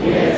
Yes.